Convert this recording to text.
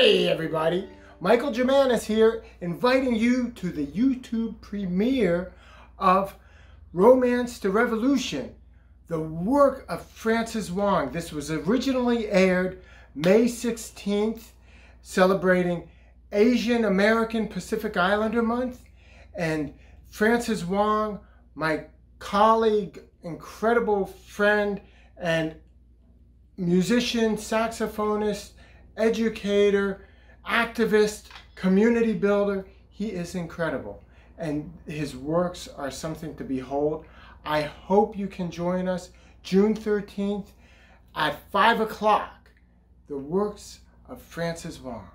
Hey everybody, Michael Jamanis here, inviting you to the YouTube premiere of Romance to Revolution, the work of Francis Wong. This was originally aired May 16th, celebrating Asian American Pacific Islander Month, and Francis Wong, my colleague, incredible friend, and musician, saxophonist, educator, activist, community builder. He is incredible. And his works are something to behold. I hope you can join us June 13th at 5 o'clock. The works of Francis Wong.